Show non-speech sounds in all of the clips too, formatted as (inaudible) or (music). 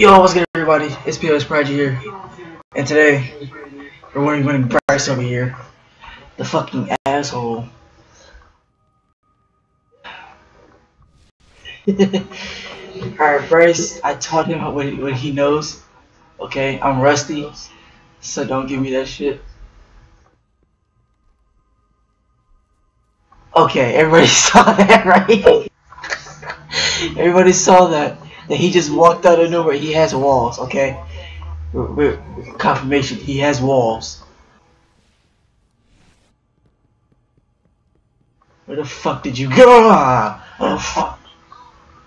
Yo, what's good everybody? It's POS Prodigy here. And today, we're winning winning Bryce over here. The fucking asshole. (laughs) Alright, Bryce, I taught him what what he knows. Okay, I'm rusty, so don't give me that shit. Okay, everybody (laughs) saw that, right? everybody saw that. That he just walked out of nowhere. He has walls, okay? confirmation, he has walls. Where the fuck did you go? Ah, oh fuck.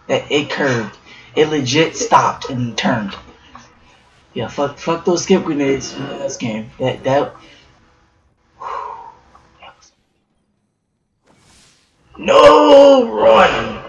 That it curved. It legit stopped and turned. Yeah, fuck fuck those skip grenades from the last game. That that (sighs) No run!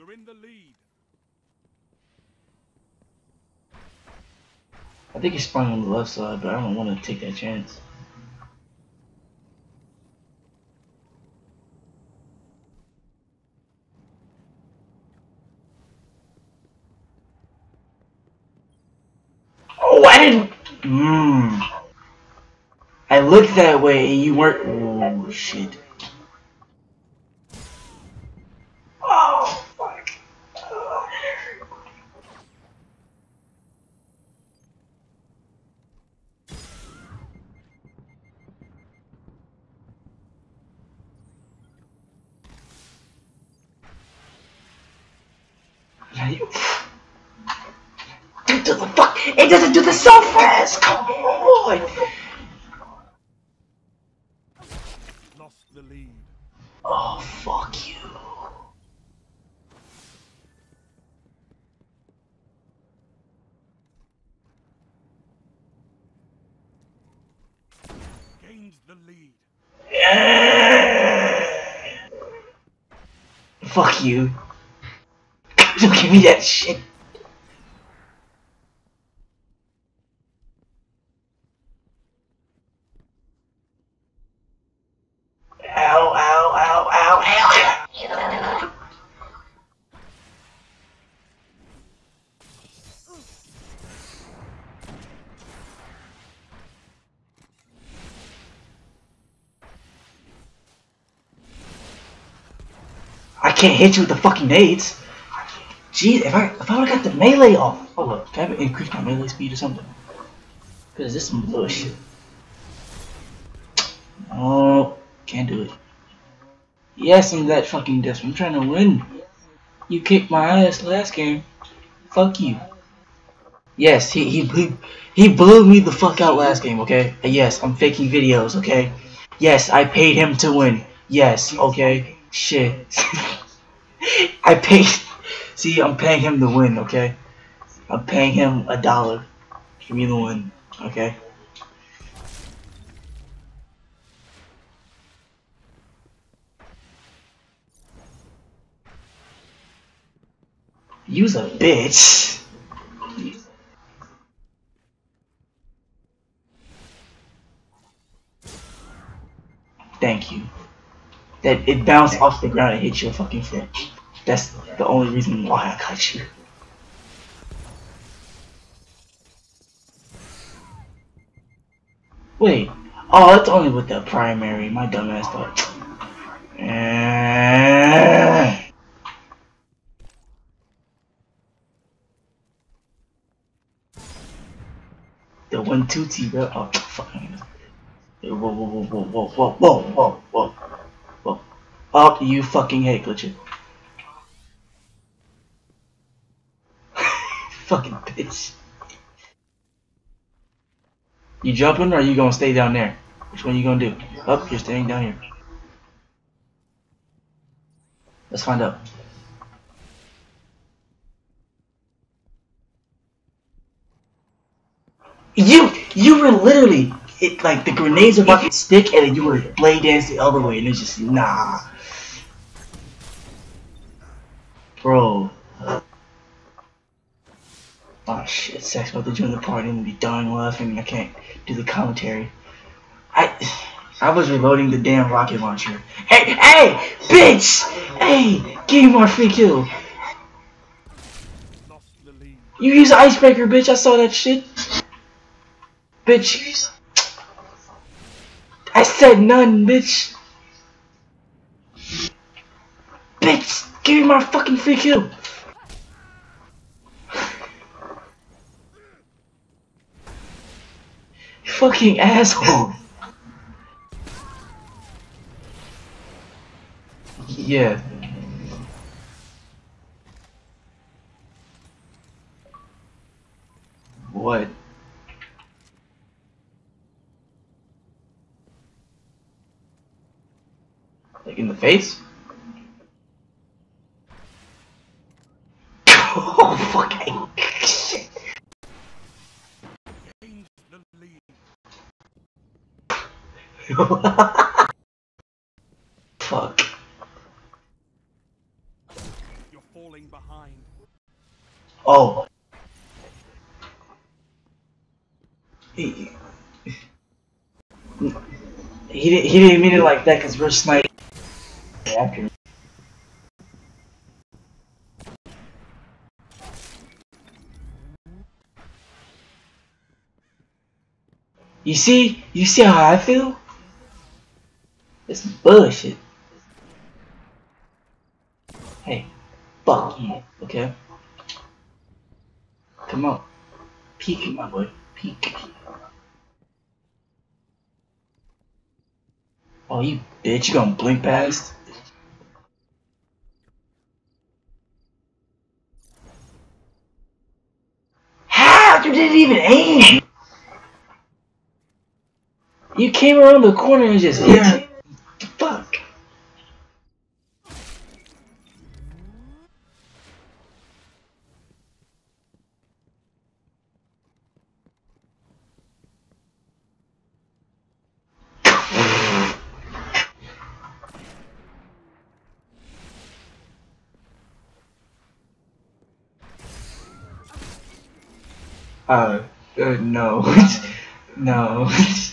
You're in the lead. I think he's sprung on the left side, but I don't want to take that chance. Oh, I didn't. Mmm. I looked that way and you weren't. Oh, shit. Oh, fuck. Oh, Yeah, you. It doesn't fuck. It doesn't do the so fast. Come on. Lost the lead. Oh fuck you. Gained the lead. Yeah. Fuck you. (laughs) Don't give me that shit. Can't hit you with the fucking nades. Jeez, if I if I would've got the melee off. Hold up, can I increase my melee speed or something? Cause this is some bullshit. Oh, can't do it. Yes, I'm that fucking desperate. I'm trying to win. You kicked my ass last game. Fuck you. Yes, he he he, he blew me the fuck out last game. Okay. Yes, I'm faking videos. Okay. Yes, I paid him to win. Yes. Okay. Shit. (laughs) I paid. See, I'm paying him to win. Okay. I'm paying him a dollar. Give me the win. Okay. Use a bitch. Thank you. That it bounced off the ground and hit your fucking foot. That's the only reason why I got you. Wait. Oh, that's only with the primary. My dumbass thought. The one two T bro. Oh fuck. Whoa whoa whoa whoa whoa whoa whoa whoa whoa whoa. Oh, you fucking hate glitching. fucking bitch. You jumping or you gonna stay down there? Which one you gonna do? Up, you're staying down here. Let's find out. You you were literally it like the grenades are about to stick, and you were blade dance the other way, and it's just nah, bro. Oh shit, Sex about to join the party and be dying laughing, I can't do the commentary. I I was reloading the damn rocket launcher. Hey, hey, bitch! Hey, give me more free kill. You use icebreaker, bitch. I saw that shit. Bitch. I said none, bitch. Bitch, give me my fucking free kill. Fucking asshole. Yeah. What? Like in the face? oh fucking shit. Gained the lead. (laughs) Fuck. You're falling behind. Oh. He, he, didn't, he didn't mean it like that because we're sniping after. You see? You see how I feel? It's bullshit. Hey, fuck you, okay? Come on. Peek, my boy. Peek. Oh, you bitch. You gonna blink past? How? You didn't even aim! You came around the corner and just hit it. Fuck. Uh, uh no. (laughs) no. (laughs)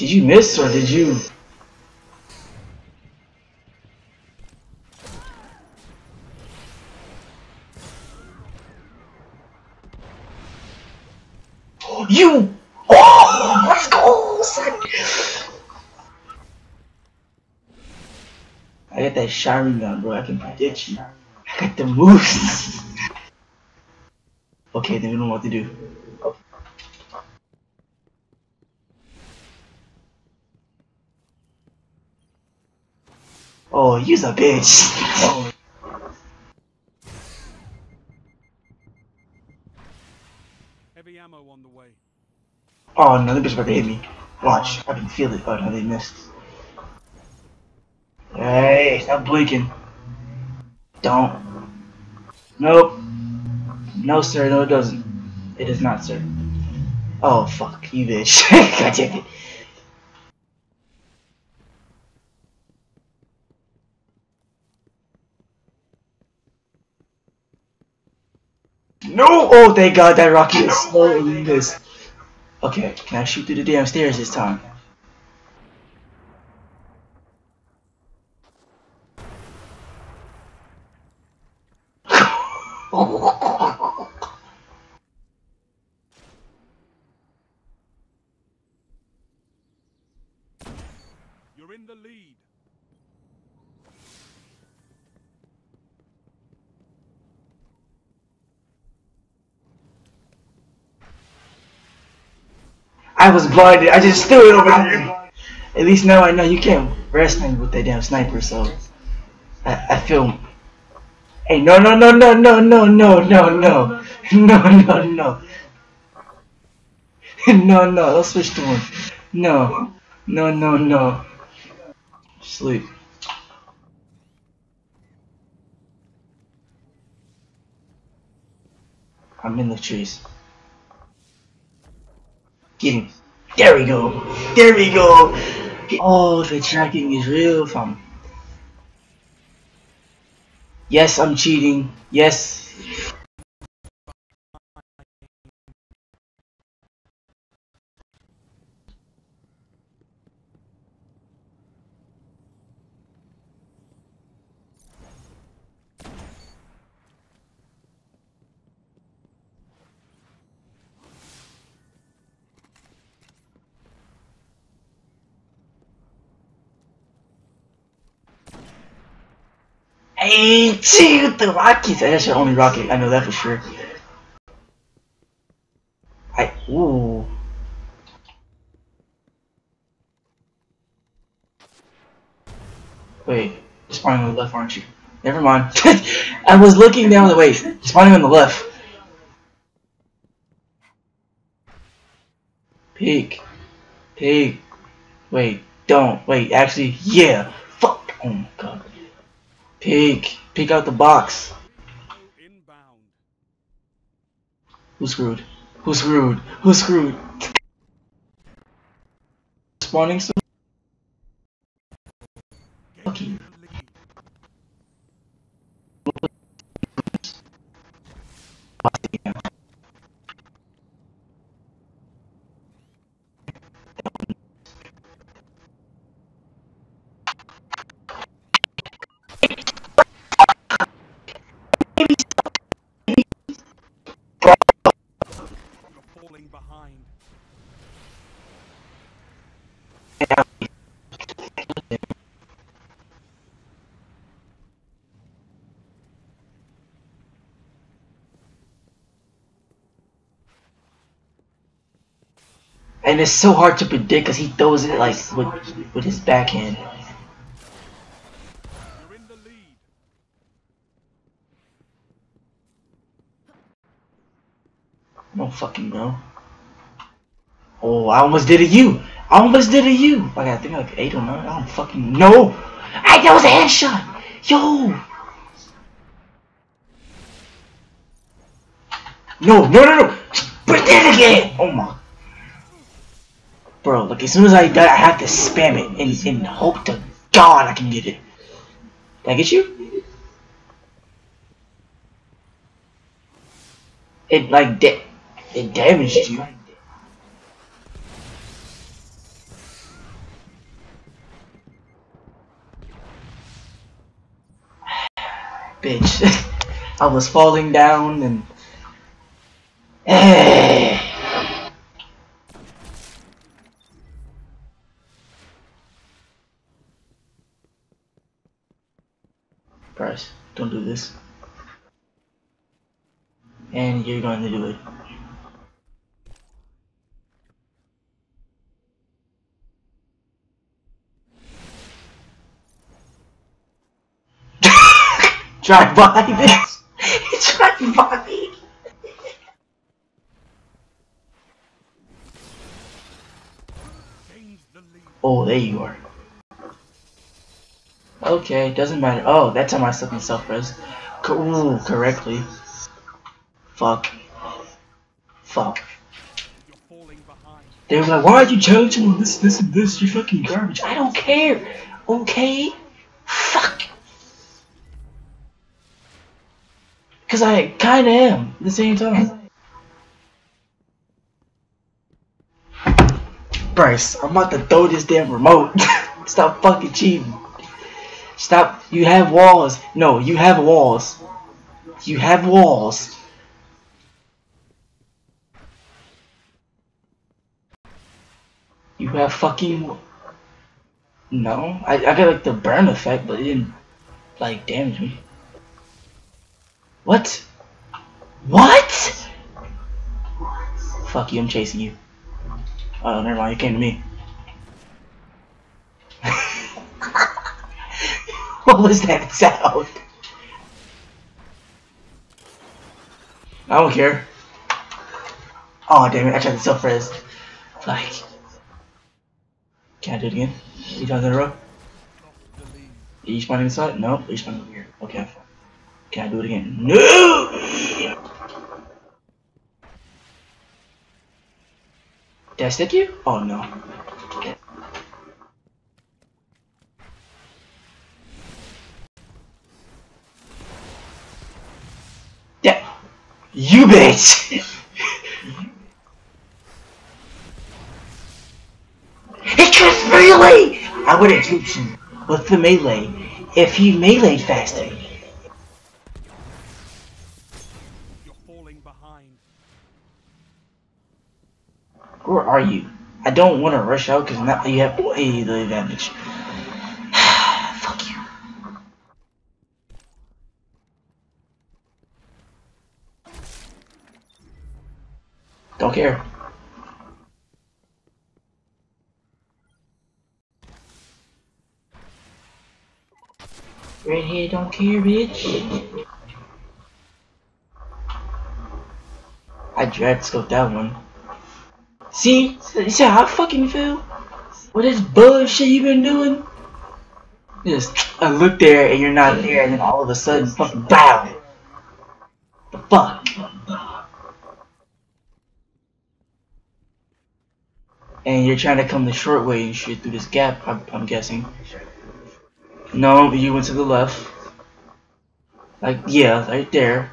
Did you miss or did you? You! Oh, let's go, son. I got that Sharingan, bro. I can predict you. I got the moves. (laughs) okay, then we don't know what to do. Oh, you's a bitch. Oh. Heavy ammo on the way. Oh no, the bitch about to hit me. Watch, I can feel it. Oh no, they missed. Hey, stop blinking. Don't. Nope. No, sir. No, it doesn't. It is not, sir. Oh fuck, you bitch. (laughs) God damn it. No! Oh, thank God that rocket is slow and you missed. Okay, can I shoot through the damn stairs this time? You're in the lead. I was blinded. I just threw it over there. At least now I know you can't rest me with that damn sniper, so I, I feel. Hey, no, no, no, no, no, no, no, no, no, no, no, no. No, no, let's switch to one. No, no, no, no. Sleep. I'm in the trees. There we go. There we go. Oh, the tracking is real fun. Yes, I'm cheating. Yes. Shoot the Rockies. That's your only rocket. I know that for sure. I ooh. Wait, you're spawning on the left, aren't you? Never mind. (laughs) I was looking down the way. You're spawning on the left. Peek. Peek. Wait, don't. Wait, actually, yeah. Fuck. Oh my god. Peek. Peek out the box. Who's screwed? Who's screwed? Who's screwed? Spawning soon? And it's so hard to predict because he throws it like with, with his backhand. Don't fucking know. Oh, I almost did a U. I almost did a U. Like I think like eight or nine. I don't fucking know. Hey, that was a headshot. Yo. No, no, no, no. Put it again. Oh my. Bro, like as soon as I die, I have to spam it and, and hope to God I can get it. Did I get you? It like da it damaged you. (sighs) Bitch. (laughs) I was falling down and (sighs) (sighs) don't do this. And you're going to do it. Drive by this. Drive by. Oh, there you are. Okay, doesn't matter. Oh, that time I stuck self-res. Co ooh, correctly. Fuck. Fuck. They were like, why are you challenging this, this, and this? You're fucking garbage. I don't care. Okay? Fuck. Cause I kinda am at the same time. Bryce, I'm about to throw this damn remote. (laughs) Stop fucking cheating. Stop. You have walls. No, you have walls. You have walls. You have fucking. No, I, I got like the burn effect, but it didn't like damage me. What? What? Fuck you, I'm chasing you. Oh, never mind, you came to me. What was that sound? I don't care. Oh damn it, I tried to self res. Like Can I do it again? Three times in a row? Each one inside? No, each one over here. Okay. Can I do it again? No! Did I stick you? Oh no. Yeah. You bitch! It could melee! I would have duped you with the melee if he meleeed faster. You're falling behind. Where are you? I don't want to rush out because now you have way the advantage. Don't care. Redhead don't care, bitch. I dread scope that one. See? See how I fucking feel? What this bullshit you been doing? Just, I look there and you're not there and then all of a sudden fucking bow. The fuck? And you're trying to come the short way and shit through this gap, I'm, I'm guessing. No, you went to the left. Like, yeah, right there.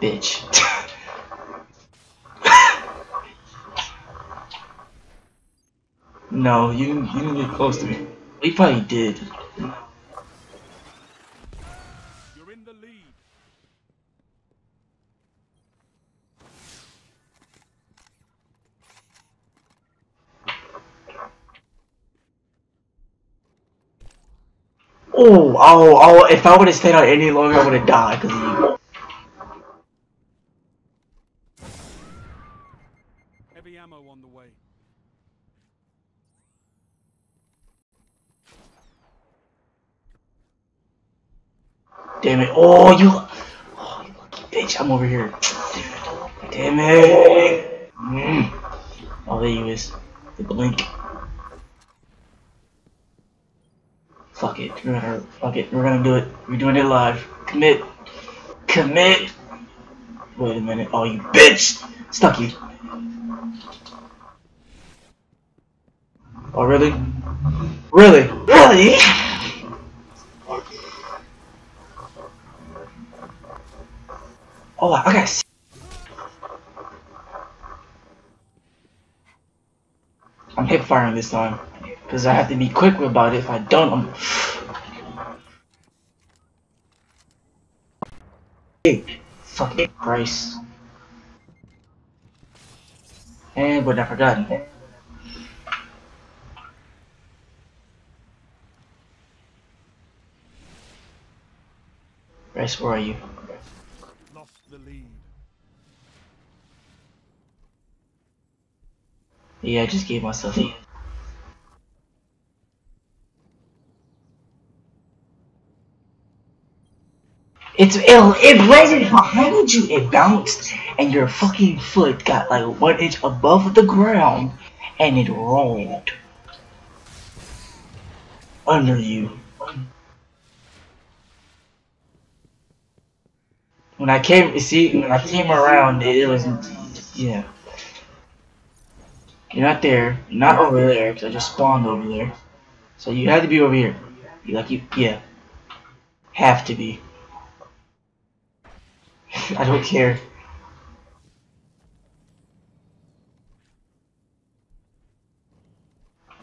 Bitch. (laughs) no, you you didn't get close to me. He probably did. You're in the lead. Oh, oh, oh! If I would have stayed out any longer, I would have died because of you. Heavy ammo on the way. Damn it! Oh, you, oh, you lucky bitch! I'm over here. Damn it! Mm. Oh, there you is. The blink. Fuck it. We're gonna. Fuck it. We're gonna do it. We're doing it live. Commit. Commit. Wait a minute. Oh, you bitch! Stuck you. Oh, really? Really? Really? Oh, I got. s- I'm hip firing this time because I have to be quick about it. If I don't, I'm. Hey, fucking Christ. And but I forgot. Bryce, where are you? Lost the lead. Yeah, I just gave myself a. It's it, it landed behind you. It bounced, and your fucking foot got like one inch above the ground, and it rolled under you. When I came, see, when I came around, it, it was, yeah. You're not there. You're not over there because I just spawned over there. So you had to be over here. You like you? Yeah. Have to be. I don't care.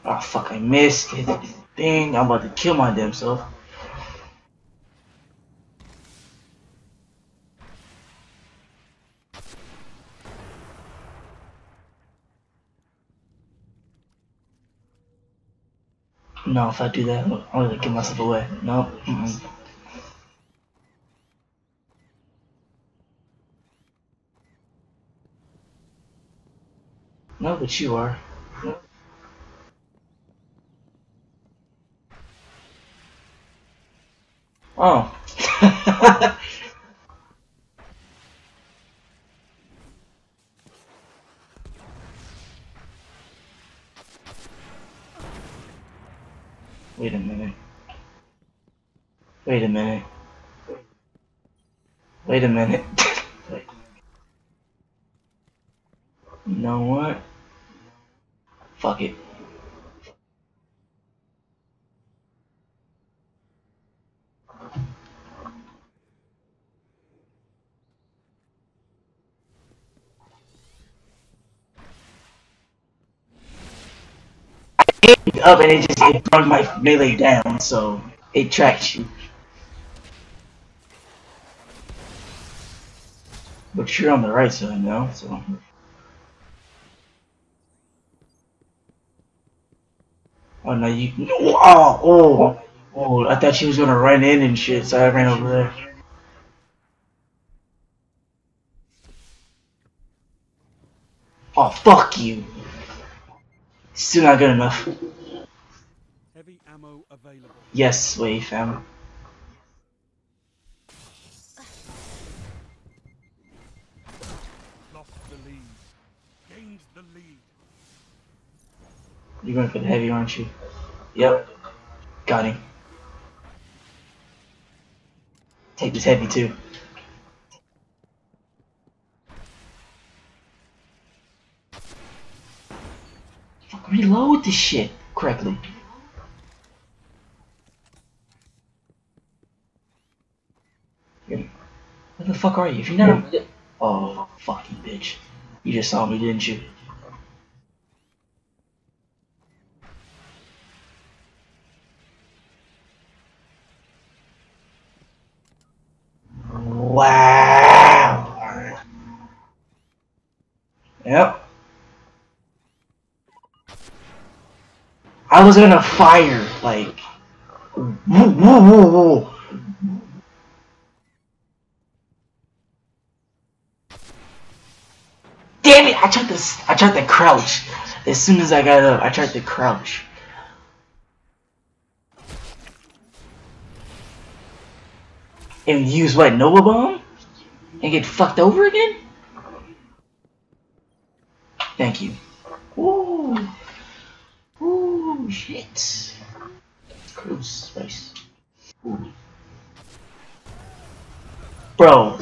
Oh fuck, I missed it. Thing, I'm about to kill my damn self. No, if I do that, I'm gonna give myself away. No. Mm -mm. No, but you are. Oh. (laughs) Wait a minute. Wait a minute. Wait a minute. (laughs) Wait. You know what? Fuck it. Up and it just it brought my melee down, so it tracks you. But you're on the right side now, so. Oh no, you. Oh, oh, oh! I thought she was gonna run in and shit, so I ran over there. Oh, fuck you! Still not good enough. Heavy ammo available. Yes, wait, fam. Lost the lead. Gained the lead. You're going for the heavy, aren't you? Yep. Got him. Take this heavy too. Fuck, reload this shit correctly. Where the fuck are you? If you're not, oh fucking bitch! You just saw me, didn't you? Wow. Yep. I was gonna fire, like. Woo, woo, woo, woo. Damn it! I tried to, I tried to crouch. As soon as I got up, I tried to crouch. And use what, Nova Bomb? And get fucked over again? Thank you. Ooh. Ooh, shit. Close space. Ooh. Bro.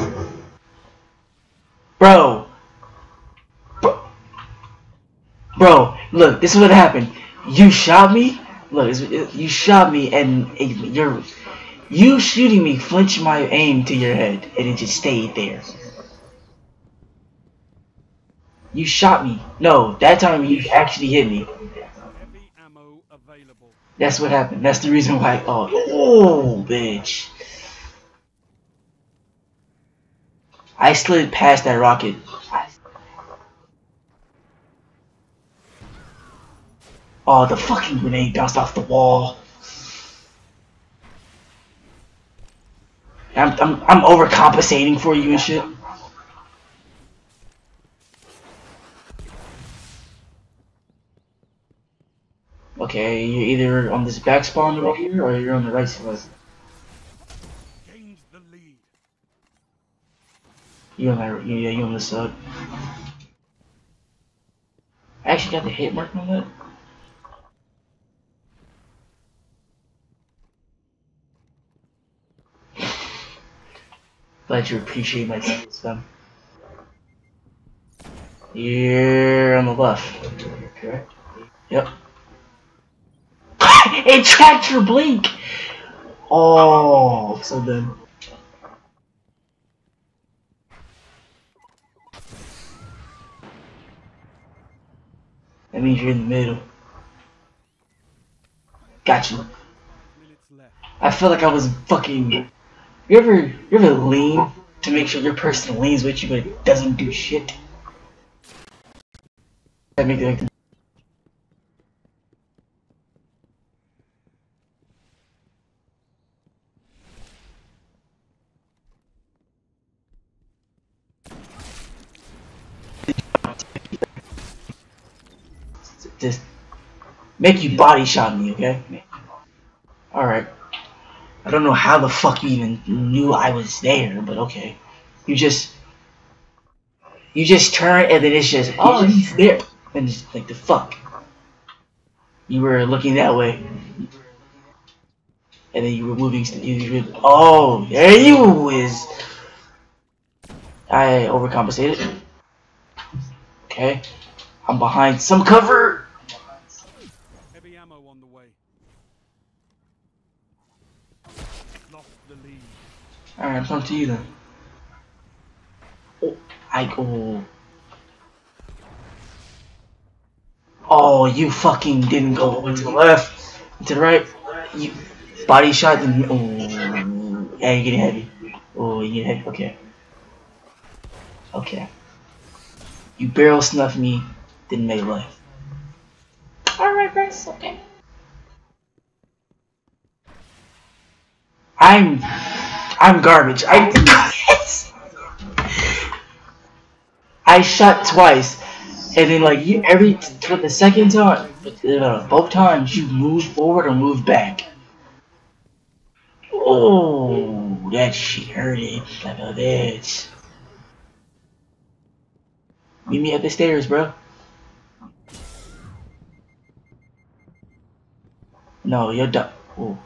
Bro. Bro. Bro, look, this is what happened. You shot me. Look, you shot me, and you're you shooting me flinched my aim to your head, and it just stayed there. You shot me. No, that time you actually hit me. Heavy ammo available. That's what happened. That's the reason why. Oh, oh, bitch. I slid past that rocket. Oh, the fucking grenade bounced off the wall. I'm, I'm, I'm overcompensating for you and shit. Okay, you're either on this back spawn over here or you're on the right lead. You're on that, yeah, you're on this side. I actually got the hit mark on that. Glad you appreciate my skills, fam. You're on the left. Correct? Yep. It tracked your blink! Oh, so then. That means you're in the middle. Got you. I feel like I was fucking. You ever, you ever lean to make sure your person leans with you, but it doesn't do shit? That make it like just make you body shot me, okay? Alright. I don't know how the fuck you even knew I was there, but okay. You just you just turn and then it's just oh he's there. And it's like the fuck. You were looking that way. And then you were moving you were, Oh, there you is I overcompensated. Okay. I'm behind some cover. Alright, it's up to you then. Oh, I go. Oh, you fucking didn't go to the left, to the right. You body shot. And, oh, yeah, you're getting heavy. Oh, you get heavy. Okay. Okay. You barrel snuffed me, didn't make life. Alright, Bryce, okay. I'm I'm garbage. I (laughs) I shot twice, and then like you every for the second time, uh, both times you move forward or move back. Oh, that shit hurted like a bitch. Meet me at the stairs, bro. No, you're done. Oh.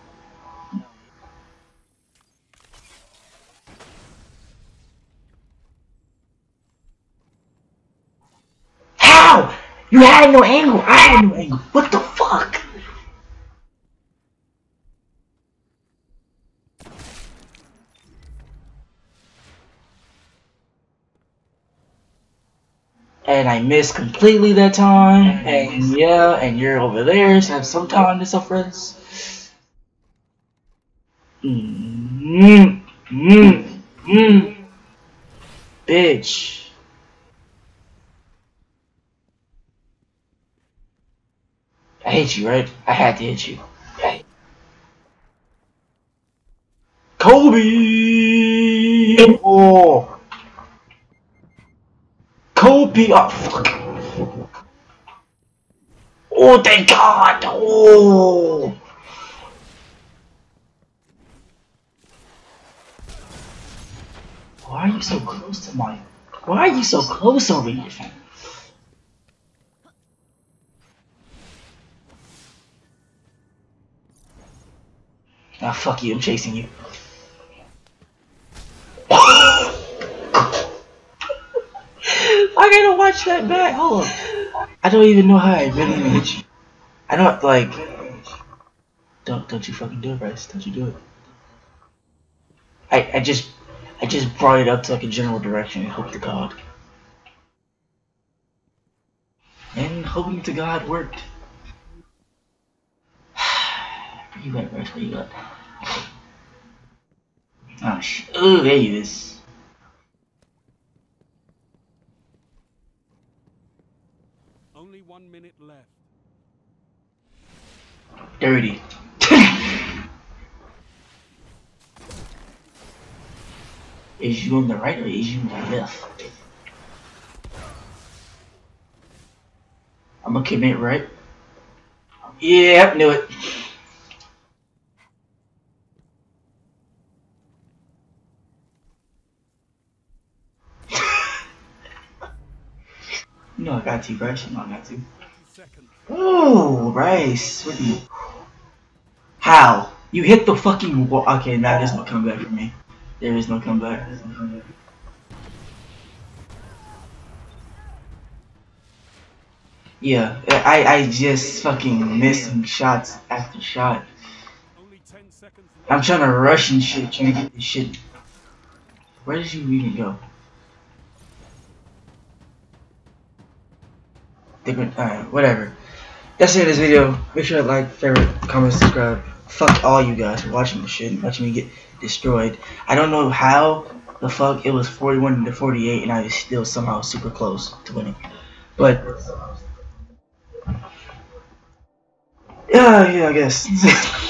How? You had no angle. I had no angle. What the fuck? And I missed completely that time. And yeah, and you're over there, so I have some time to suffer. Mm, mm, mm. Bitch. I hate you, right? I had to hit you. Okay. Kobe! Oh! Kobe! Oh, fuck. Oh, thank God! Oh! Why are you so close to my... Why are you so close over here, Ah, fuck you, I'm chasing you. I gotta watch that back. Hold on. I don't even know how I really even hit you. I don't like. Don't don't you fucking do it, Bryce. Don't you do it. I I just I just brought it up to like a general direction and hope to God. And hoping to God worked. (sighs) You at, Bryce? Where you at? Oh sh. Oh, there he is. Only one minute left. Dirty. (laughs) is you on the right or is you on the left? I'm gonna commit right. Yep, knew it. You know I got to, Bryce. You know I got to. 30 seconds. Oh, Bryce. What do you? How? You hit the fucking wall. Okay, now there's no comeback for me. There is no comeback. There's no comeback. Yeah, I I just fucking missing shots after shot. Only 10 seconds I'm trying to rush and shit, trying to get this shit. Where did you even go? Different, whatever. that's end of this video. Make sure to like, favorite, comment, subscribe. Fuck all you guys for watching this shit, and watching me get destroyed. I don't know how the fuck it was 41 to 48, and I was still somehow super close to winning. But yeah, yeah, I guess. (laughs)